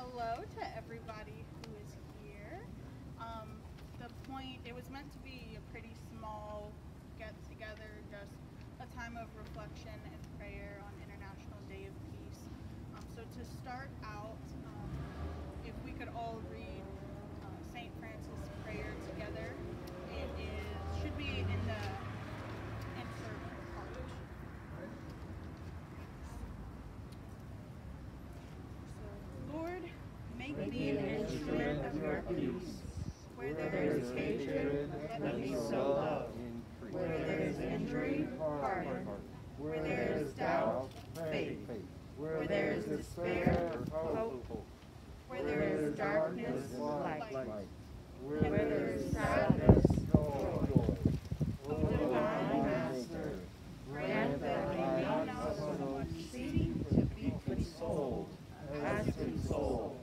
hello to everybody who is here. Um, the point, it was meant to be a pretty small get together, just a time of reflection and prayer on International Day of Peace. Um, so to start out, um, if we could all read uh, St. Francis' prayer together, it is, should be in the insert part. So, Lord, make me an instrument of your peace. Where there let me sow love. Where there is injury, pardon. Where there is doubt, faith. Where there is despair, hope. Where there is darkness, light. Where there is sadness, joy. O divine Master, grant that we may not so much seek to be consoled as to console,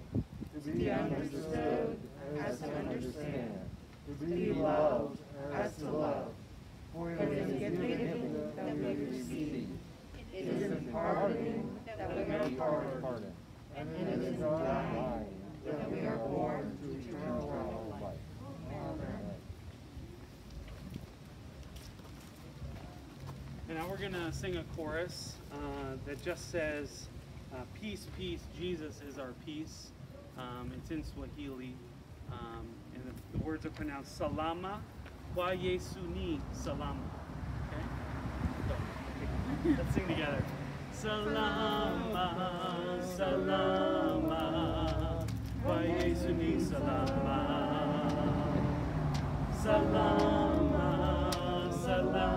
to be understood as to understand, to be loved as to love. For it is given that we receive, it is in pardoning that we are pardoned, and it is in dying that we are born to eternal life. Amen. And now we're going to sing a chorus uh, that just says, uh, Peace, peace, Jesus is our peace. Um, it's in Swahili. Um, and the, the words are pronounced Salama kwa Yesu ni Salama. Okay? Let's sing together. Salama, Salama, kwa Yesu ni Salama. Salama, salama,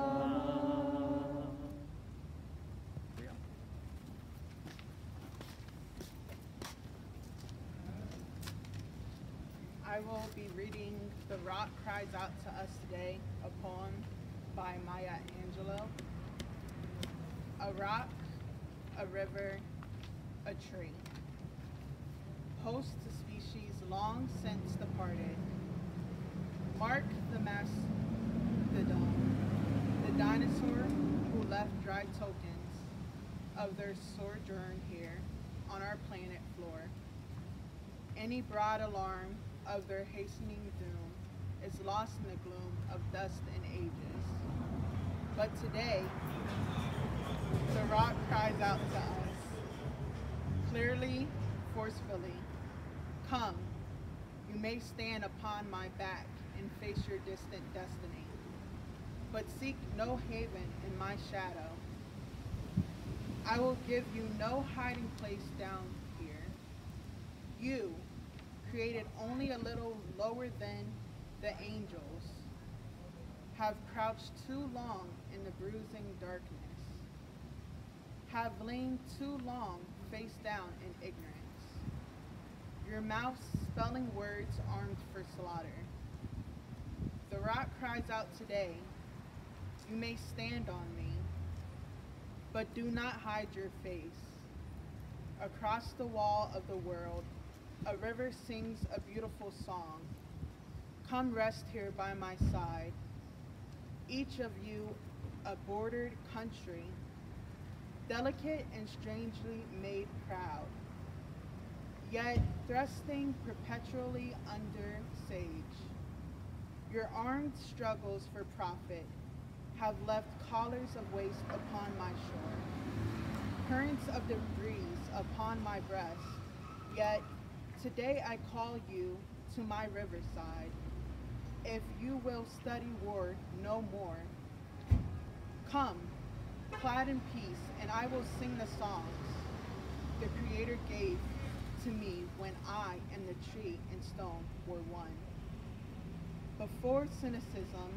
I will be reading The Rock Cries Out to Us Today, a poem by Maya Angelou. A rock, a river, a tree. Host to species long since departed. Mark the mastodon, the dome, the dinosaur who left dry tokens of their sojourn here on our planet floor. Any broad alarm of their hastening doom is lost in the gloom of dust and ages. But today, the rock cries out to us, clearly, forcefully, Come, you may stand upon my back and face your distant destiny, but seek no haven in my shadow. I will give you no hiding place down here. You, created only a little lower than the angels, have crouched too long in the bruising darkness, have lain too long face down in ignorance. Your mouth spelling words armed for slaughter. The rock cries out today, You may stand on me, but do not hide your face. Across the wall of the world, a river sings a beautiful song. Come rest here by my side. Each of you a bordered country, delicate and strangely made proud, yet thrusting perpetually under sage. Your armed struggles for profit have left collars of waste upon my shore, currents of the breeze upon my breast, yet Today I call you to my riverside. If you will study war no more, come, clad in peace, and I will sing the songs the Creator gave to me when I and the tree and stone were one. Before cynicism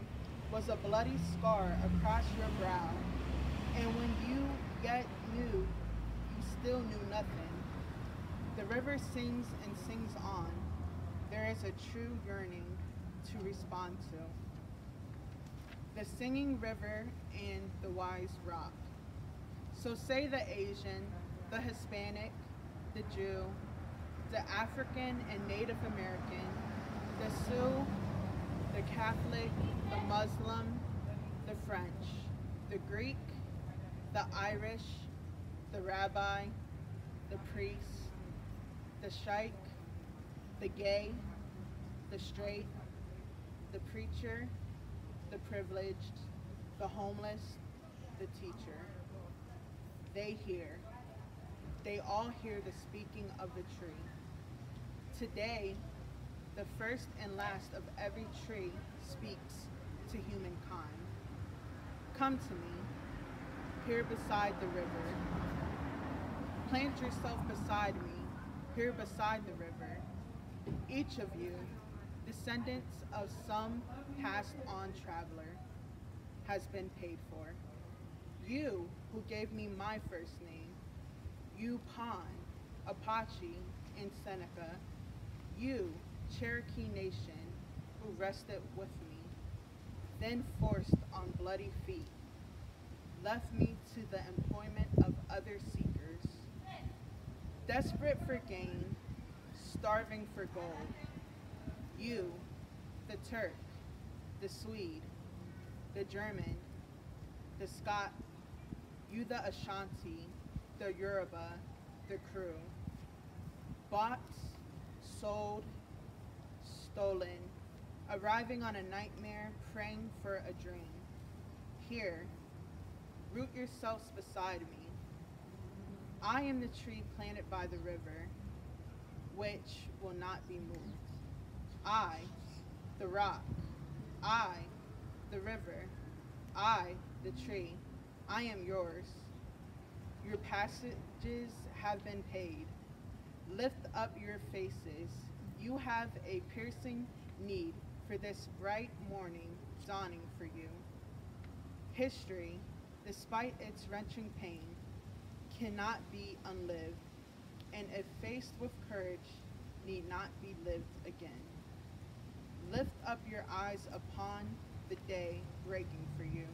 was a bloody scar across your brow, and when you yet knew, you still knew nothing. The river sings and sings on. There is a true yearning to respond to. The singing river and the wise rock. So say the Asian, the Hispanic, the Jew, the African and Native American, the Sioux, the Catholic, the Muslim, the French, the Greek, the Irish, the rabbi, the priest, the sheikh, the gay, the straight, the preacher, the privileged, the homeless, the teacher. They hear. They all hear the speaking of the tree. Today, the first and last of every tree speaks to humankind. Come to me, here beside the river. Plant yourself beside me, here beside the river. Each of you, descendants of some passed on traveler, has been paid for. You, who gave me my first name, you Pawnee, Apache, and Seneca, you, Cherokee Nation, who rested with me, then forced on bloody feet, left me to the employment of other desperate for gain, starving for gold. You, the Turk, the Swede, the German, the Scot, you the Ashanti, the Yoruba, the Kru, bought, sold, stolen, arriving on a nightmare, praying for a dream. Here, root yourselves beside me. I am the tree planted by the river, which will not be moved. I, the rock, I, the river, I, the tree, I am yours. Your passages have been paid. Lift up your faces. You have a piercing need for this bright morning dawning for you. History, despite its wrenching pain, cannot be unlived, and if faced with courage, need not be lived again. Lift up your eyes upon the day breaking for you.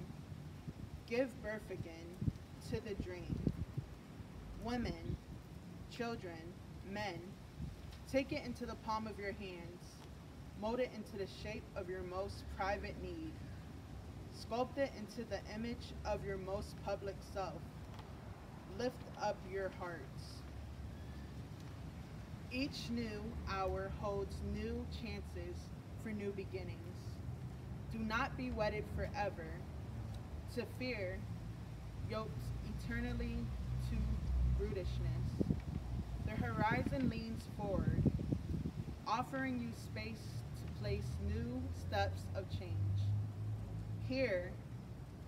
Give birth again to the dream. Women, children, men, take it into the palm of your hands. Mold it into the shape of your most private need. Sculpt it into the image of your most public self. Lift up your hearts. Each new hour holds new chances for new beginnings. Do not be wedded forever to fear, yoked eternally to brutishness. The horizon leans forward, offering you space to place new steps of change. Here,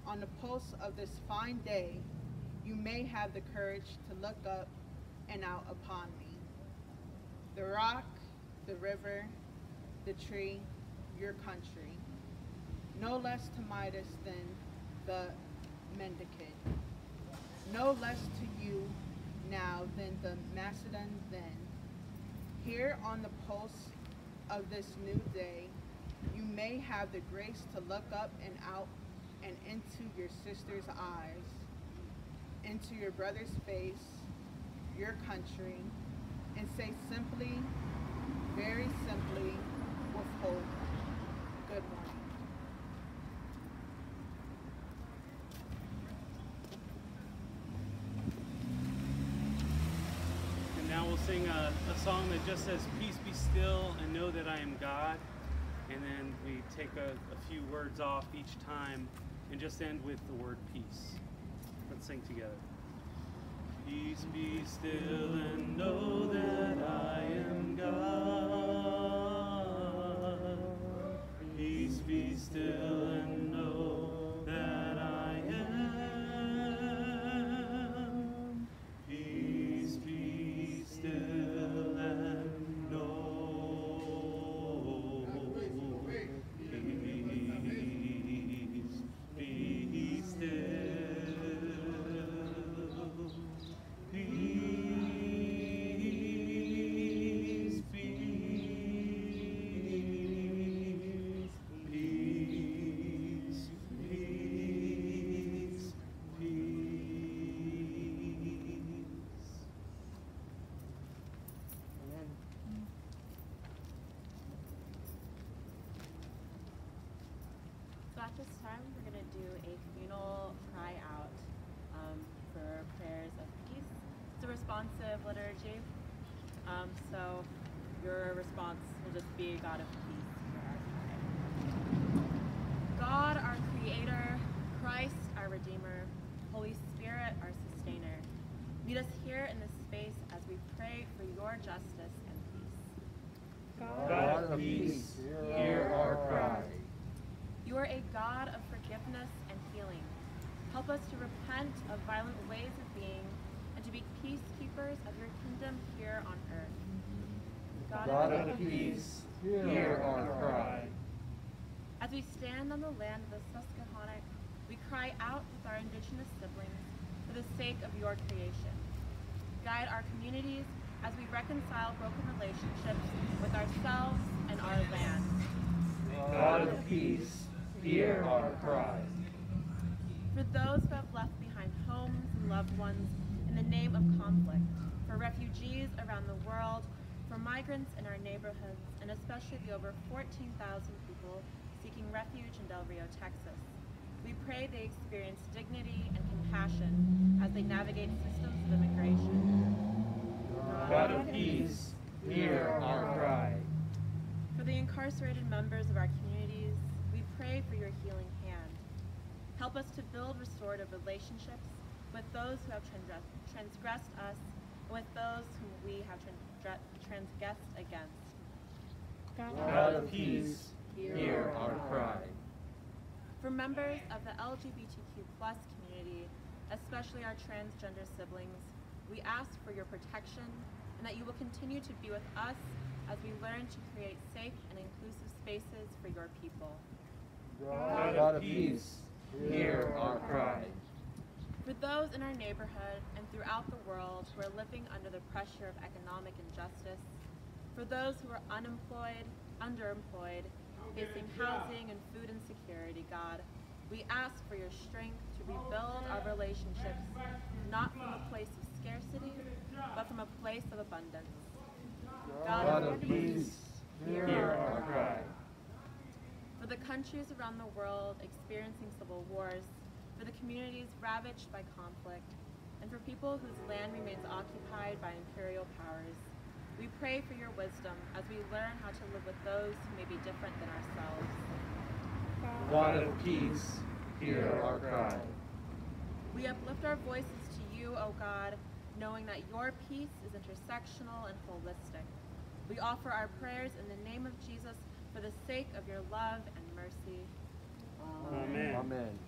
on the pulse of this fine day, you may have the courage to look up and out upon me. The rock, the river, the tree, your country. No less to Midas than the mendicant. No less to you now than the Macedon then. Here on the pulse of this new day, you may have the grace to look up and out and into your sister's eyes, into your brother's face, your country, and say simply, very simply, with hope, good morning. And now we'll sing a, a song that just says, Peace be still and know that I am God. And then we take a, a few words off each time and just end with the word peace. Sing together. Peace be still and know that I am do a communal cry out um, for prayers of peace. It's a responsive liturgy, um, so your response will just be God of peace. God, our Creator, Christ, our Redeemer, Holy Spirit, our Sustainer, meet us here in this space as we pray for your justice and peace. God of peace, hear our cry. You are a God of forgiveness and healing. Help us to repent of violent ways of being and to be peacekeepers of your kingdom here on earth. God of peace, hear our cry. As we stand on the land of the Susquehannock, we cry out with our indigenous siblings for the sake of your creation. Guide our communities as we reconcile broken relationships with ourselves and our land. God of peace, hear our cry. For those who have left behind homes and loved ones in the name of conflict, for refugees around the world, for migrants in our neighborhoods, and especially the over 14,000 people seeking refuge in Del Rio, Texas. We pray they experience dignity and compassion as they navigate systems of immigration. God of peace, hear our cry. For the incarcerated members of our communities, we pray for your healing hand. Help us to build restorative relationships with those who have transgressed us and with those whom we have transgressed against. God of peace, hear our cry. For members of the LGBTQ plus community, especially our transgender siblings, we ask for your protection and that you will continue to be with us as we learn to create safe and inclusive spaces for your people. God of peace, hear our cry. For those in our neighborhood and throughout the world who are living under the pressure of economic injustice, for those who are unemployed, underemployed, facing housing and food insecurity, God, we ask for your strength to rebuild our relationships, not from a place of scarcity, but from a place of abundance. God of peace, hear our cry. For the countries around the world experiencing civil wars, for the communities ravaged by conflict, and for people whose land remains occupied by imperial powers, we pray for your wisdom as we learn how to live with those who may be different than ourselves. God of peace, hear our cry. We uplift our voices to you, O God, knowing that your peace is intersectional and holistic. We offer our prayers in the name of Jesus for the sake of your love and mercy. Amen. Amen.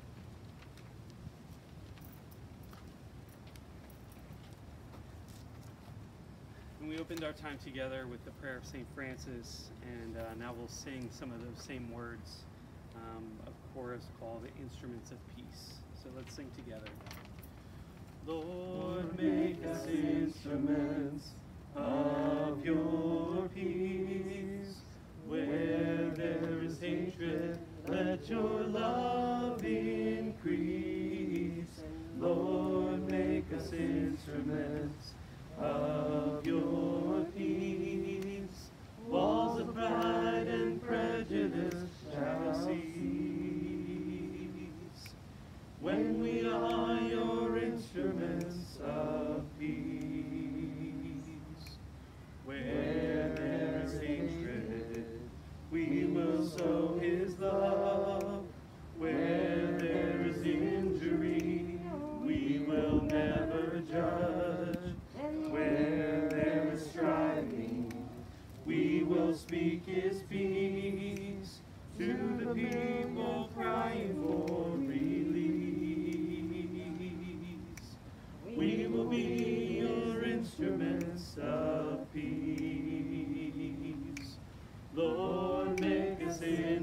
And we opened our time together with the prayer of St. Francis, and uh, now we'll sing some of those same words um, of chorus called the Instruments of Peace. So let's sing together. Lord, make us instruments of your peace. Where there is hatred, let your love increase. Lord, make us instruments of your peace.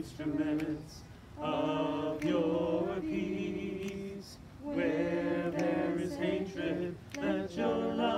Instruments of your peace. Where there is hatred, let your love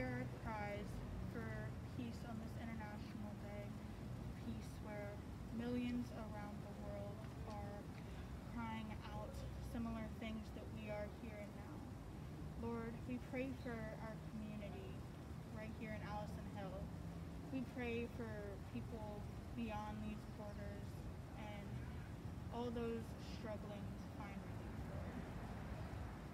Spirit Prize for Peace on this International Day of Peace where millions around the world are crying out similar things that we are here and now. Lord, we pray for our community right here in Allison Hill. We pray for people beyond these borders and all those struggling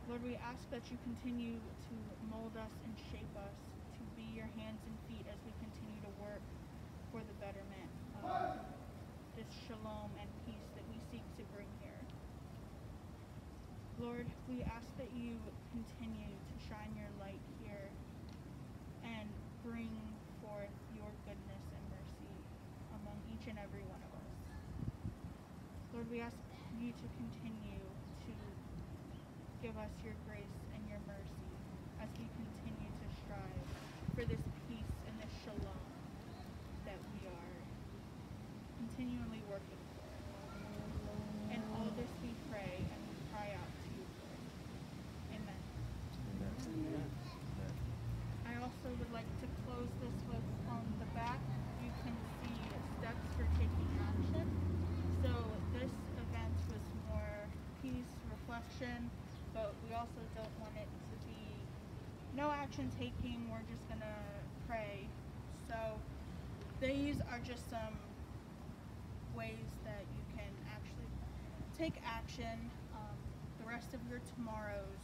Lord, we ask that you continue to mold us and shape us to be your hands and feet as we continue to work for the betterment of this shalom and peace that we seek to bring here. Lord, we ask that you continue to shine your light here and bring forth your goodness and mercy among each and every one of us. Lord, we ask you to continue to give us your grace and your mercy as we continue to strive for this peace and this shalom that we are continually working for. And all this we pray and we cry out to you, Lord. Amen. I also would like to close this with on the back. You can see steps for taking action. So this event was more peace, reflection, but we also don't want it to be no action taking. We're just gonna pray. So these are just some ways that you can actually take action. Um, the rest of your tomorrows